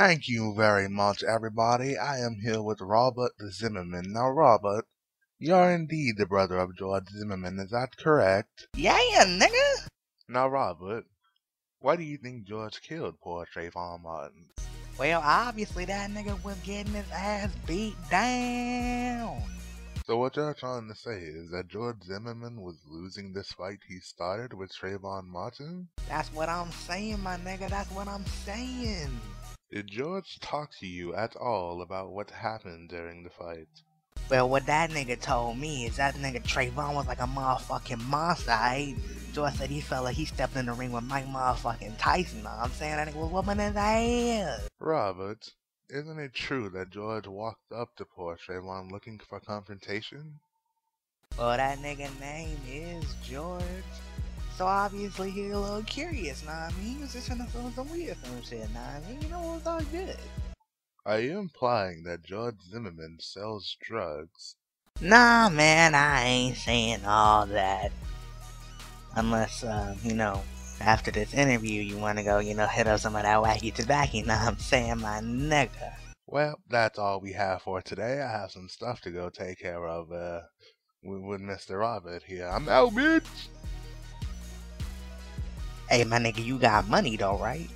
Thank you very much, everybody. I am here with Robert Zimmerman. Now, Robert, you're indeed the brother of George Zimmerman, is that correct? Yeah, nigga. Now, Robert, why do you think George killed poor Trayvon Martin? Well, obviously that nigga was getting his ass beat down. So what you're trying to say is that George Zimmerman was losing this fight he started with Trayvon Martin? That's what I'm saying, my nigga. That's what I'm saying. Did George talk to you at all about what happened during the fight? Well, what that nigga told me is that nigga Trayvon was like a motherfucking monster, right? George said he felt like he stepped in the ring with Mike motherfucking Tyson, know what I'm saying? That nigga was whooping his ass. Robert, isn't it true that George walked up to poor Trayvon looking for confrontation? Well, that nigga name is George. So obviously he's a little curious, nah I mean? He was just trying to throw some weird some shit, nah I mean? You know, it's all good. Are you implying that George Zimmerman sells drugs? Nah, man, I ain't saying all that. Unless, uh, you know, after this interview you wanna go, you know, hit up some of that wacky tobacco, know I'm saying, my nigga. Well, that's all we have for today. I have some stuff to go take care of, uh, with Mr. Robert here. I'm out, bitch! Hey, my nigga, you got money though, right?